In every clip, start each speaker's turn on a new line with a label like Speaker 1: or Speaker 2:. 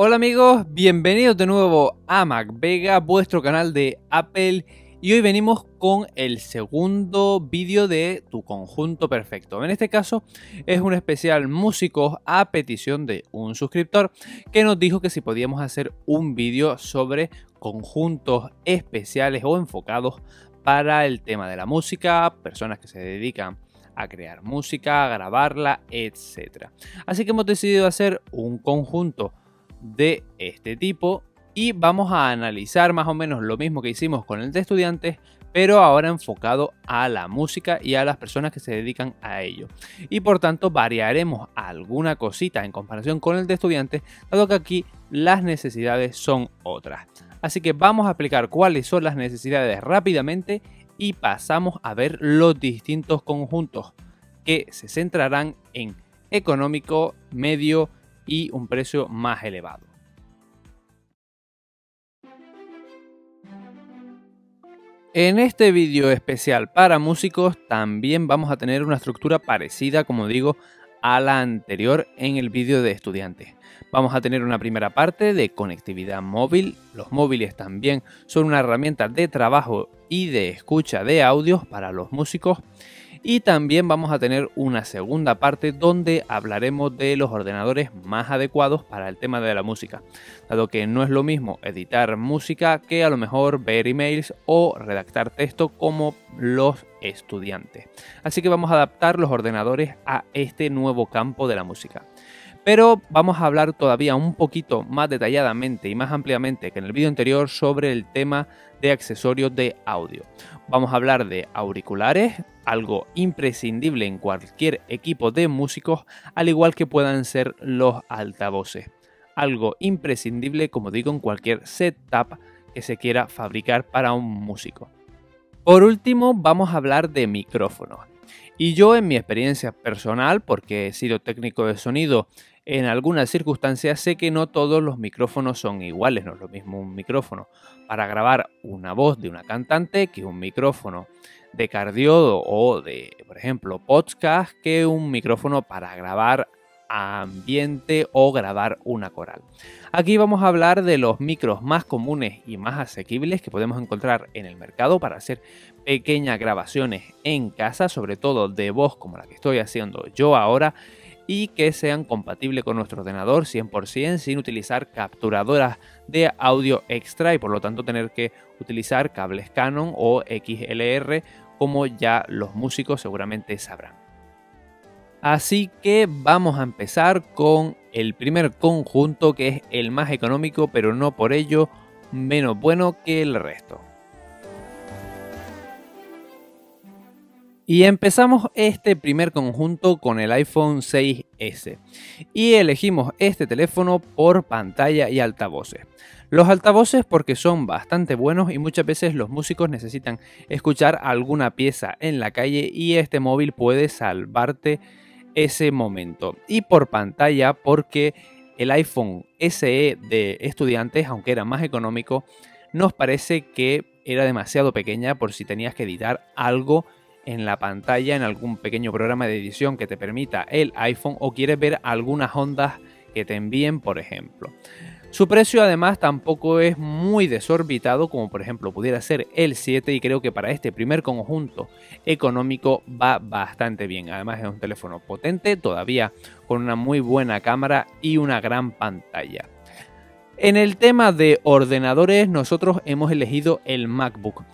Speaker 1: Hola amigos, bienvenidos de nuevo a Mac Vega, vuestro canal de Apple y hoy venimos con el segundo vídeo de tu conjunto perfecto. En este caso es un especial músicos a petición de un suscriptor que nos dijo que si podíamos hacer un vídeo sobre conjuntos especiales o enfocados para el tema de la música, personas que se dedican a crear música, a grabarla, etc. Así que hemos decidido hacer un conjunto de este tipo y vamos a analizar más o menos lo mismo que hicimos con el de estudiantes, pero ahora enfocado a la música y a las personas que se dedican a ello. Y por tanto variaremos alguna cosita en comparación con el de estudiantes, dado que aquí las necesidades son otras. Así que vamos a explicar cuáles son las necesidades rápidamente y pasamos a ver los distintos conjuntos que se centrarán en económico, medio, y un precio más elevado. En este vídeo especial para músicos también vamos a tener una estructura parecida, como digo, a la anterior en el vídeo de estudiantes. Vamos a tener una primera parte de conectividad móvil. Los móviles también son una herramienta de trabajo y de escucha de audios para los músicos y también vamos a tener una segunda parte donde hablaremos de los ordenadores más adecuados para el tema de la música, dado que no es lo mismo editar música que a lo mejor ver emails o redactar texto como los estudiantes. Así que vamos a adaptar los ordenadores a este nuevo campo de la música. Pero vamos a hablar todavía un poquito más detalladamente y más ampliamente que en el vídeo anterior sobre el tema de accesorios de audio. Vamos a hablar de auriculares, algo imprescindible en cualquier equipo de músicos, al igual que puedan ser los altavoces. Algo imprescindible, como digo, en cualquier setup que se quiera fabricar para un músico. Por último, vamos a hablar de micrófonos. Y yo en mi experiencia personal, porque he sido técnico de sonido en algunas circunstancias, sé que no todos los micrófonos son iguales, no es lo mismo un micrófono para grabar una voz de una cantante que un micrófono de cardiodo o de, por ejemplo, podcast que un micrófono para grabar ambiente o grabar una coral. Aquí vamos a hablar de los micros más comunes y más asequibles que podemos encontrar en el mercado para hacer pequeñas grabaciones en casa, sobre todo de voz como la que estoy haciendo yo ahora y que sean compatibles con nuestro ordenador 100% sin utilizar capturadoras de audio extra y por lo tanto tener que utilizar cables Canon o XLR como ya los músicos seguramente sabrán. Así que vamos a empezar con el primer conjunto que es el más económico pero no por ello menos bueno que el resto. Y empezamos este primer conjunto con el iPhone 6S y elegimos este teléfono por pantalla y altavoces. Los altavoces porque son bastante buenos y muchas veces los músicos necesitan escuchar alguna pieza en la calle y este móvil puede salvarte ese momento. Y por pantalla porque el iPhone SE de estudiantes, aunque era más económico, nos parece que era demasiado pequeña por si tenías que editar algo en la pantalla en algún pequeño programa de edición que te permita el iPhone o quieres ver algunas ondas que te envíen, por ejemplo. Su precio además tampoco es muy desorbitado como por ejemplo pudiera ser el 7 y creo que para este primer conjunto económico va bastante bien. Además es un teléfono potente todavía con una muy buena cámara y una gran pantalla. En el tema de ordenadores nosotros hemos elegido el MacBook.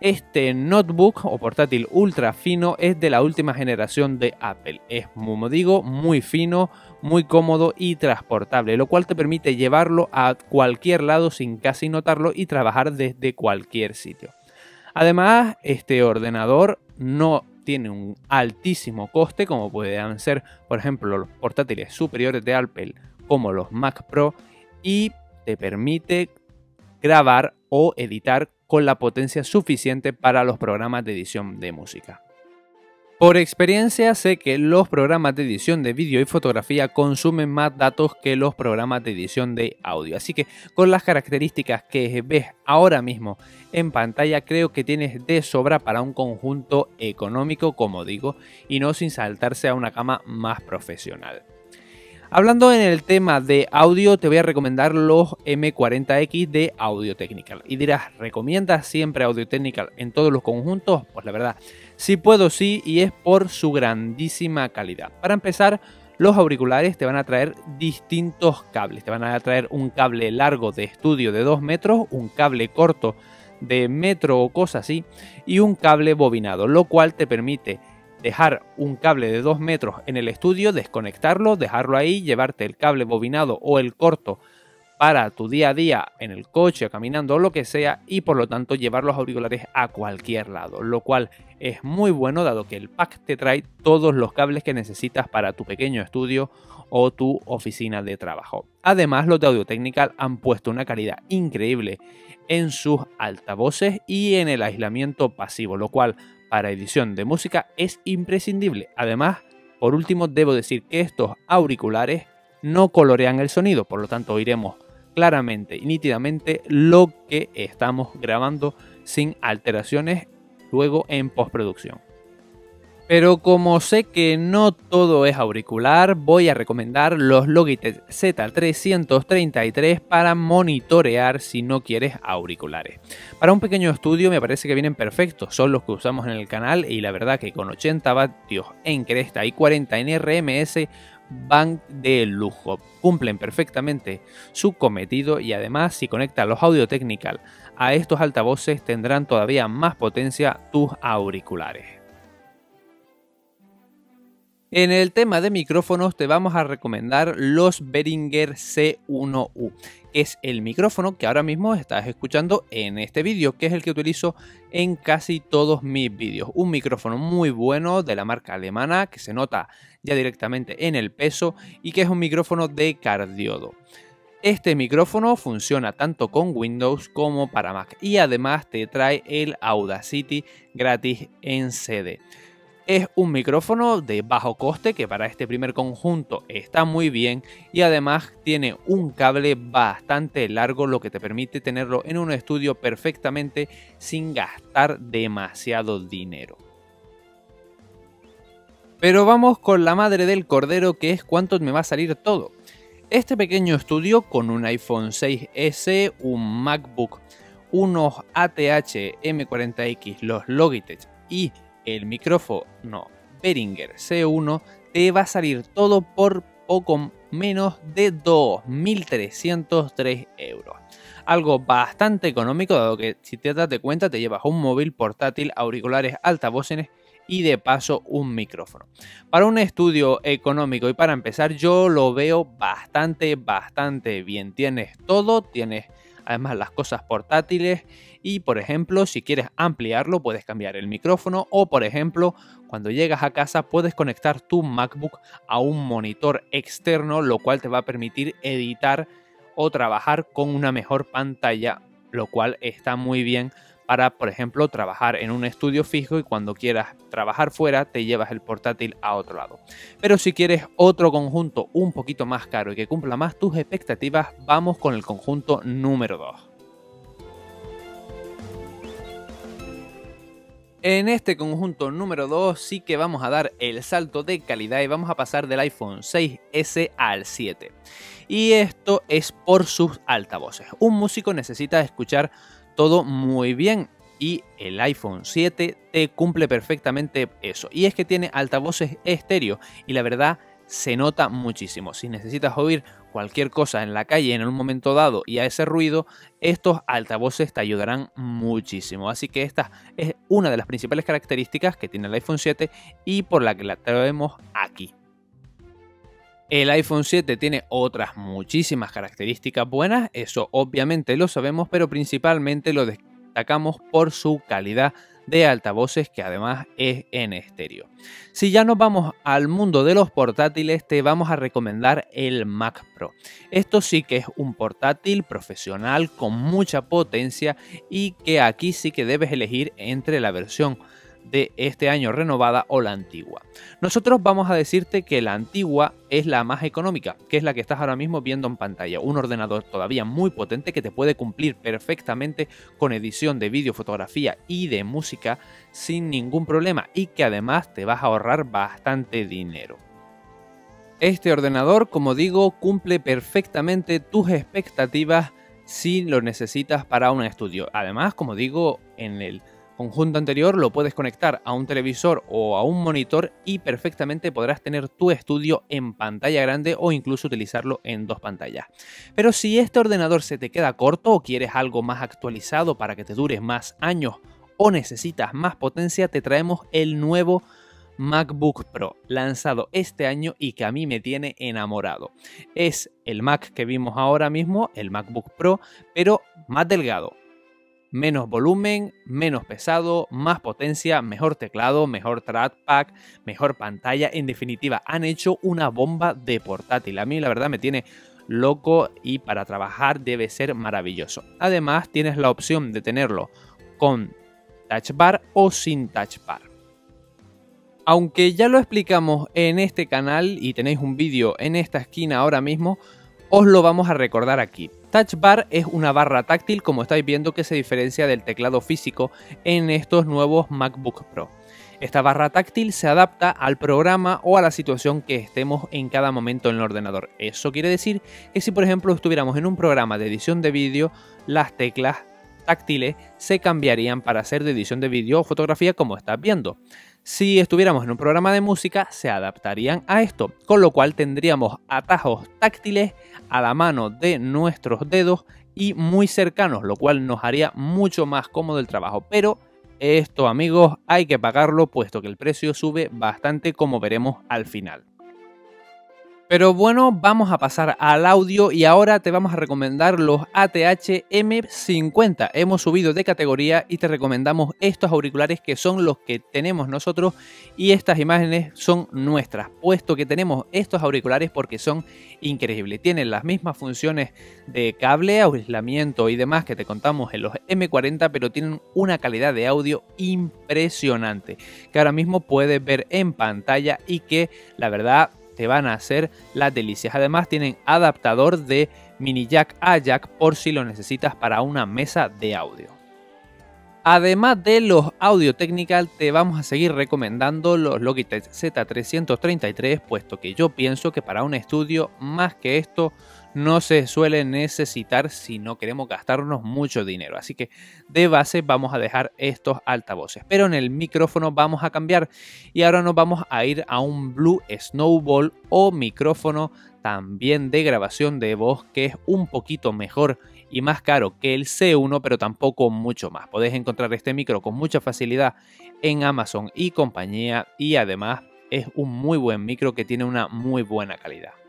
Speaker 1: Este notebook o portátil ultra fino es de la última generación de Apple. Es, como digo, muy fino, muy cómodo y transportable, lo cual te permite llevarlo a cualquier lado sin casi notarlo y trabajar desde cualquier sitio. Además, este ordenador no tiene un altísimo coste como pueden ser, por ejemplo, los portátiles superiores de Apple como los Mac Pro y te permite grabar o editar con la potencia suficiente para los programas de edición de música. Por experiencia sé que los programas de edición de vídeo y fotografía consumen más datos que los programas de edición de audio. Así que con las características que ves ahora mismo en pantalla creo que tienes de sobra para un conjunto económico, como digo, y no sin saltarse a una cama más profesional. Hablando en el tema de audio, te voy a recomendar los M40X de Audio Technical. Y dirás, ¿recomiendas siempre Audio Technical en todos los conjuntos? Pues la verdad, sí puedo, sí, y es por su grandísima calidad. Para empezar, los auriculares te van a traer distintos cables. Te van a traer un cable largo de estudio de 2 metros, un cable corto de metro o cosa así, y un cable bobinado, lo cual te permite dejar un cable de 2 metros en el estudio, desconectarlo, dejarlo ahí, llevarte el cable bobinado o el corto para tu día a día en el coche, caminando o lo que sea y por lo tanto llevar los auriculares a cualquier lado, lo cual es muy bueno dado que el pack te trae todos los cables que necesitas para tu pequeño estudio o tu oficina de trabajo. Además, los de Audio Technical han puesto una calidad increíble en sus altavoces y en el aislamiento pasivo, lo cual para edición de música es imprescindible. Además, por último, debo decir que estos auriculares no colorean el sonido, por lo tanto oiremos claramente y nítidamente lo que estamos grabando sin alteraciones luego en postproducción. Pero como sé que no todo es auricular, voy a recomendar los Logitech Z333 para monitorear si no quieres auriculares. Para un pequeño estudio me parece que vienen perfectos, son los que usamos en el canal y la verdad que con 80 vatios en cresta y 40 en RMS van de lujo, cumplen perfectamente su cometido y además si conectas los Audio Technical a estos altavoces tendrán todavía más potencia tus auriculares. En el tema de micrófonos te vamos a recomendar los Behringer C1U, que es el micrófono que ahora mismo estás escuchando en este vídeo, que es el que utilizo en casi todos mis vídeos. Un micrófono muy bueno de la marca alemana que se nota ya directamente en el peso y que es un micrófono de cardiodo. Este micrófono funciona tanto con Windows como para Mac y además te trae el Audacity gratis en CD. Es un micrófono de bajo coste que para este primer conjunto está muy bien y además tiene un cable bastante largo lo que te permite tenerlo en un estudio perfectamente sin gastar demasiado dinero. Pero vamos con la madre del cordero que es cuánto me va a salir todo. Este pequeño estudio con un iPhone 6S, un MacBook, unos ATH M40X, los Logitech y el micrófono Behringer C1 te va a salir todo por poco menos de 2.303 euros. Algo bastante económico dado que si te das de cuenta te llevas un móvil portátil, auriculares, altavoces y de paso un micrófono. Para un estudio económico y para empezar yo lo veo bastante, bastante bien. Tienes todo, tienes además las cosas portátiles y por ejemplo si quieres ampliarlo puedes cambiar el micrófono o por ejemplo cuando llegas a casa puedes conectar tu MacBook a un monitor externo lo cual te va a permitir editar o trabajar con una mejor pantalla lo cual está muy bien para, por ejemplo, trabajar en un estudio fijo y cuando quieras trabajar fuera te llevas el portátil a otro lado. Pero si quieres otro conjunto un poquito más caro y que cumpla más tus expectativas, vamos con el conjunto número 2. En este conjunto número 2 sí que vamos a dar el salto de calidad y vamos a pasar del iPhone 6S al 7. Y esto es por sus altavoces. Un músico necesita escuchar todo muy bien y el iPhone 7 te cumple perfectamente eso. Y es que tiene altavoces estéreo y la verdad se nota muchísimo. Si necesitas oír cualquier cosa en la calle en un momento dado y a ese ruido, estos altavoces te ayudarán muchísimo. Así que esta es una de las principales características que tiene el iPhone 7 y por la que la traemos aquí. El iPhone 7 tiene otras muchísimas características buenas, eso obviamente lo sabemos, pero principalmente lo destacamos por su calidad de altavoces que además es en estéreo. Si ya nos vamos al mundo de los portátiles, te vamos a recomendar el Mac Pro. Esto sí que es un portátil profesional con mucha potencia y que aquí sí que debes elegir entre la versión de este año renovada o la antigua. Nosotros vamos a decirte que la antigua es la más económica, que es la que estás ahora mismo viendo en pantalla. Un ordenador todavía muy potente que te puede cumplir perfectamente con edición de vídeo, fotografía y de música sin ningún problema y que además te vas a ahorrar bastante dinero. Este ordenador, como digo, cumple perfectamente tus expectativas si lo necesitas para un estudio. Además, como digo, en el conjunto anterior lo puedes conectar a un televisor o a un monitor y perfectamente podrás tener tu estudio en pantalla grande o incluso utilizarlo en dos pantallas. Pero si este ordenador se te queda corto o quieres algo más actualizado para que te dure más años o necesitas más potencia, te traemos el nuevo MacBook Pro, lanzado este año y que a mí me tiene enamorado. Es el Mac que vimos ahora mismo, el MacBook Pro, pero más delgado. Menos volumen, menos pesado, más potencia, mejor teclado, mejor trackpad, mejor pantalla. En definitiva, han hecho una bomba de portátil. A mí la verdad me tiene loco y para trabajar debe ser maravilloso. Además, tienes la opción de tenerlo con touch bar o sin touch bar. Aunque ya lo explicamos en este canal y tenéis un vídeo en esta esquina ahora mismo, os lo vamos a recordar aquí. Touch Bar es una barra táctil como estáis viendo que se diferencia del teclado físico en estos nuevos MacBook Pro. Esta barra táctil se adapta al programa o a la situación que estemos en cada momento en el ordenador. Eso quiere decir que si por ejemplo estuviéramos en un programa de edición de vídeo, las teclas táctiles se cambiarían para ser de edición de vídeo o fotografía como estás viendo. Si estuviéramos en un programa de música, se adaptarían a esto, con lo cual tendríamos atajos táctiles a la mano de nuestros dedos y muy cercanos, lo cual nos haría mucho más cómodo el trabajo. Pero esto, amigos, hay que pagarlo puesto que el precio sube bastante como veremos al final. Pero bueno, vamos a pasar al audio y ahora te vamos a recomendar los ATH M50. Hemos subido de categoría y te recomendamos estos auriculares que son los que tenemos nosotros y estas imágenes son nuestras, puesto que tenemos estos auriculares porque son increíbles. Tienen las mismas funciones de cable, aislamiento y demás que te contamos en los M40, pero tienen una calidad de audio impresionante que ahora mismo puedes ver en pantalla y que la verdad te van a hacer las delicias. Además tienen adaptador de mini jack a jack por si lo necesitas para una mesa de audio. Además de los Audio Technical, te vamos a seguir recomendando los Logitech Z333, puesto que yo pienso que para un estudio más que esto no se suele necesitar si no queremos gastarnos mucho dinero. Así que de base vamos a dejar estos altavoces. Pero en el micrófono vamos a cambiar y ahora nos vamos a ir a un Blue Snowball o micrófono también de grabación de voz que es un poquito mejor y más caro que el C1 pero tampoco mucho más. Podéis encontrar este micro con mucha facilidad en Amazon y compañía y además es un muy buen micro que tiene una muy buena calidad.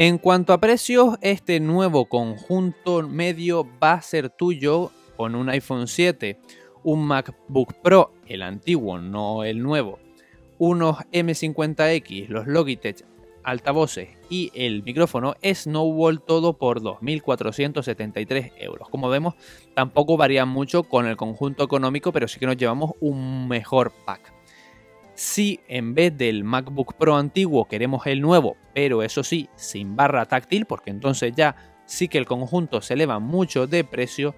Speaker 1: En cuanto a precios, este nuevo conjunto medio va a ser tuyo con un iPhone 7, un MacBook Pro, el antiguo, no el nuevo, unos M50X, los Logitech altavoces y el micrófono Snowball todo por 2.473 euros. Como vemos, tampoco varía mucho con el conjunto económico, pero sí que nos llevamos un mejor pack. Si en vez del MacBook Pro antiguo queremos el nuevo, pero eso sí, sin barra táctil, porque entonces ya sí que el conjunto se eleva mucho de precio,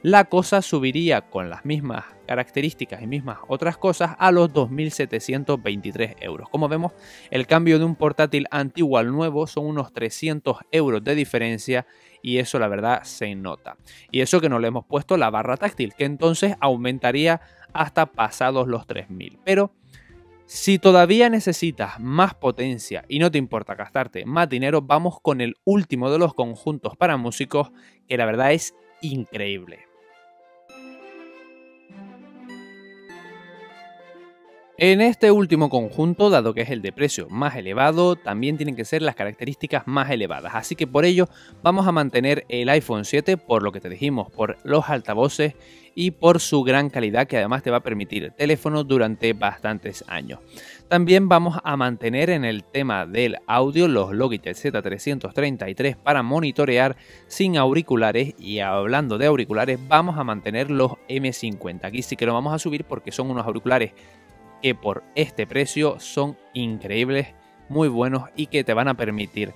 Speaker 1: la cosa subiría con las mismas características y mismas otras cosas a los 2.723 euros. Como vemos, el cambio de un portátil antiguo al nuevo son unos 300 euros de diferencia y eso la verdad se nota. Y eso que no le hemos puesto la barra táctil, que entonces aumentaría hasta pasados los 3.000. Pero si todavía necesitas más potencia y no te importa gastarte más dinero, vamos con el último de los conjuntos para músicos que la verdad es increíble. En este último conjunto, dado que es el de precio más elevado, también tienen que ser las características más elevadas, así que por ello vamos a mantener el iPhone 7 por lo que te dijimos, por los altavoces y por su gran calidad que además te va a permitir teléfono durante bastantes años. También vamos a mantener en el tema del audio los Logitech Z333 para monitorear sin auriculares y hablando de auriculares vamos a mantener los M50. Aquí sí que lo vamos a subir porque son unos auriculares que por este precio son increíbles, muy buenos y que te van a permitir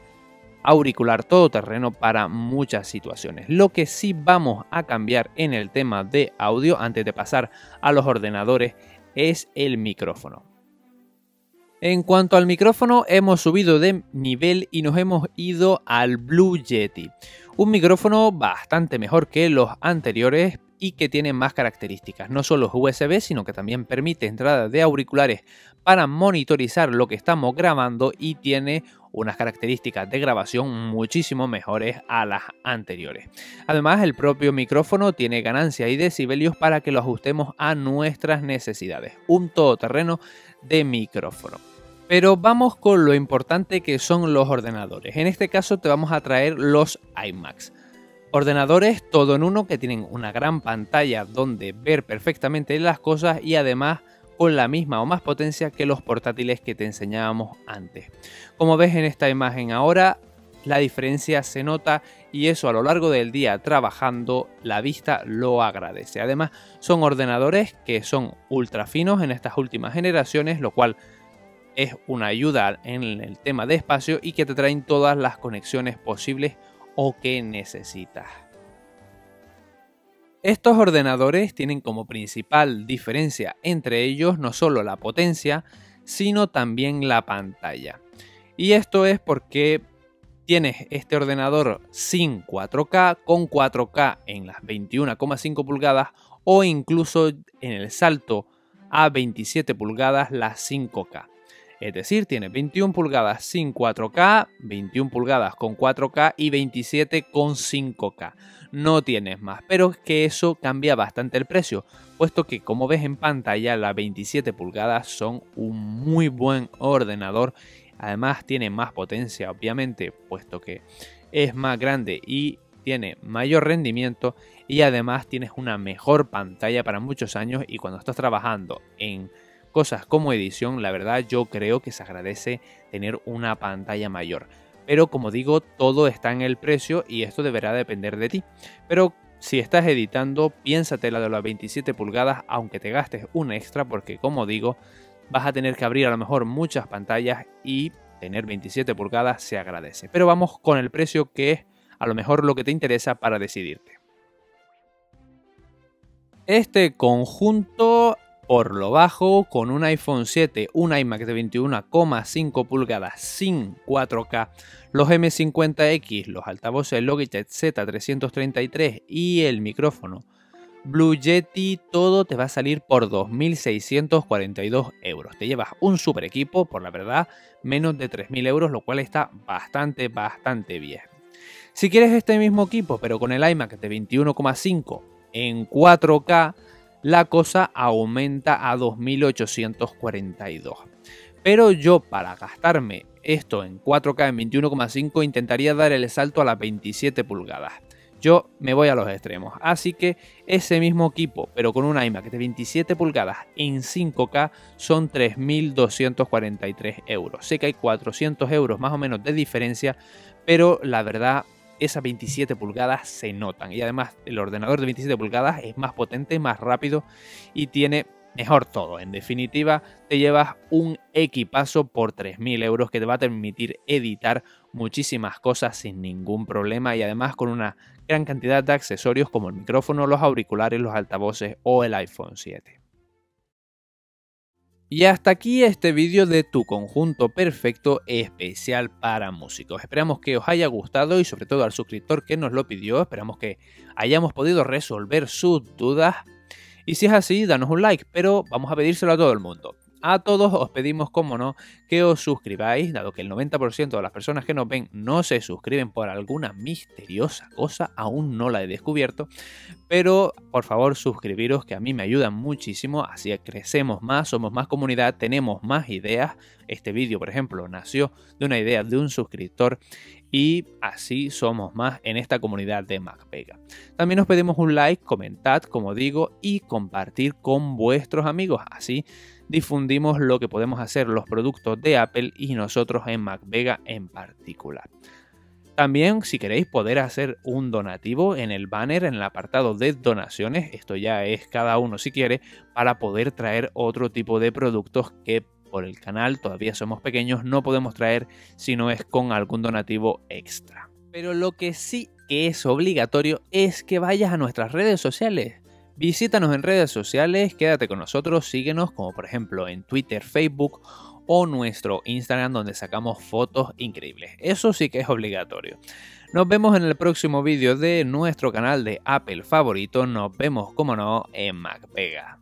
Speaker 1: auricular todoterreno para muchas situaciones. Lo que sí vamos a cambiar en el tema de audio antes de pasar a los ordenadores es el micrófono. En cuanto al micrófono, hemos subido de nivel y nos hemos ido al Blue Yeti. Un micrófono bastante mejor que los anteriores y que tiene más características. No solo es USB, sino que también permite entrada de auriculares para monitorizar lo que estamos grabando y tiene unas características de grabación muchísimo mejores a las anteriores. Además, el propio micrófono tiene ganancia y decibelios para que lo ajustemos a nuestras necesidades. Un todoterreno de micrófono. Pero vamos con lo importante que son los ordenadores. En este caso te vamos a traer los iMacs. Ordenadores todo en uno que tienen una gran pantalla donde ver perfectamente las cosas y además con la misma o más potencia que los portátiles que te enseñábamos antes. Como ves en esta imagen ahora, la diferencia se nota y eso a lo largo del día trabajando la vista lo agradece. Además son ordenadores que son ultra finos en estas últimas generaciones, lo cual es una ayuda en el tema de espacio y que te traen todas las conexiones posibles o que necesitas. Estos ordenadores tienen como principal diferencia entre ellos no solo la potencia, sino también la pantalla. Y esto es porque tienes este ordenador sin 4K, con 4K en las 21,5 pulgadas o incluso en el salto a 27 pulgadas las 5K. Es decir, tiene 21 pulgadas sin 4K, 21 pulgadas con 4K y 27 con 5K. No tienes más, pero es que eso cambia bastante el precio, puesto que como ves en pantalla las 27 pulgadas son un muy buen ordenador Además tiene más potencia, obviamente, puesto que es más grande y tiene mayor rendimiento y además tienes una mejor pantalla para muchos años y cuando estás trabajando en cosas como edición, la verdad yo creo que se agradece tener una pantalla mayor. Pero como digo, todo está en el precio y esto deberá depender de ti. Pero si estás editando, piénsate la de las 27 pulgadas, aunque te gastes un extra, porque como digo, vas a tener que abrir a lo mejor muchas pantallas y tener 27 pulgadas se agradece. Pero vamos con el precio que es a lo mejor lo que te interesa para decidirte. Este conjunto por lo bajo con un iPhone 7, un iMac de 21,5 pulgadas sin 4K, los M50X, los altavoces Logitech Z333 y el micrófono Blue Yeti, todo te va a salir por 2.642 euros. Te llevas un super equipo, por la verdad, menos de 3.000 euros, lo cual está bastante, bastante bien. Si quieres este mismo equipo, pero con el iMac de 21,5 en 4K, la cosa aumenta a 2.842. Pero yo para gastarme esto en 4K en 21,5 intentaría dar el salto a las 27 pulgadas yo me voy a los extremos. Así que ese mismo equipo, pero con un iMac de 27 pulgadas en 5K, son 3.243 euros. Sé que hay 400 euros más o menos de diferencia, pero la verdad, esas 27 pulgadas se notan. Y además, el ordenador de 27 pulgadas es más potente, más rápido y tiene mejor todo. En definitiva, te llevas un equipazo por 3.000 euros que te va a permitir editar muchísimas cosas sin ningún problema y además con una gran cantidad de accesorios como el micrófono, los auriculares, los altavoces o el iPhone 7. Y hasta aquí este vídeo de tu conjunto perfecto especial para músicos. Esperamos que os haya gustado y sobre todo al suscriptor que nos lo pidió, esperamos que hayamos podido resolver sus dudas. Y si es así, danos un like, pero vamos a pedírselo a todo el mundo. A todos os pedimos, como no, que os suscribáis, dado que el 90% de las personas que nos ven no se suscriben por alguna misteriosa cosa, aún no la he descubierto, pero por favor suscribiros que a mí me ayudan muchísimo, así crecemos más, somos más comunidad, tenemos más ideas. Este vídeo, por ejemplo, nació de una idea de un suscriptor y así somos más en esta comunidad de MacPega. También os pedimos un like, comentad, como digo, y compartir con vuestros amigos, así difundimos lo que podemos hacer los productos de Apple y nosotros en MacVega en particular. También, si queréis poder hacer un donativo en el banner, en el apartado de donaciones, esto ya es cada uno si quiere, para poder traer otro tipo de productos que por el canal todavía somos pequeños, no podemos traer si no es con algún donativo extra. Pero lo que sí que es obligatorio es que vayas a nuestras redes sociales. Visítanos en redes sociales, quédate con nosotros, síguenos como por ejemplo en Twitter, Facebook o nuestro Instagram donde sacamos fotos increíbles. Eso sí que es obligatorio. Nos vemos en el próximo vídeo de nuestro canal de Apple favorito. Nos vemos, como no, en MacPega.